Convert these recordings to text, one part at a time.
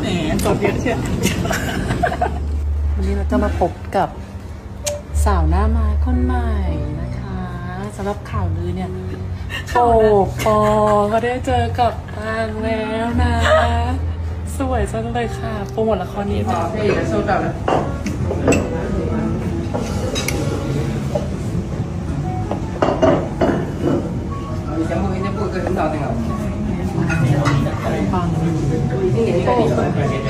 แหมจบเยอะเชียววันนี้เราจะมาพบกับสาวหน้าม้คนใหม่นะคะสำหรับข่าวลือเนี่ยโอ้ปอก็ได้เจอกับทางแล้วนะ สวยจังเลยค่ะโปรโมทละครนี้ค่ะพี่จะสู้แบ 那部跟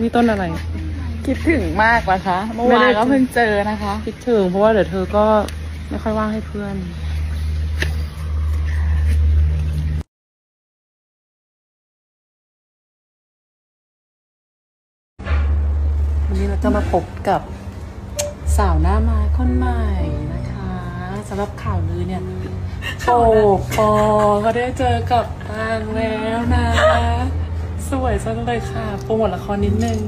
นี่ต้นอะไร คิดถึงมากนะคะ เมื่อวานก็เพิ่งเจอนะคะ คิดถึงเพราะว่าเดี๋ยวเธอก็ไม่ค่อยว่างให้เพื่อนวันนี้เราจะมาพบกับสาวหน้าไม้คนใหม่นะคะสำหรับข่าวลือเนี่ยโอ้ปอก็ได้เจอกับทางแล้วนะส วยจังเลยค่ะโปรโมทละครนิดนึง